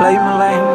Play my lane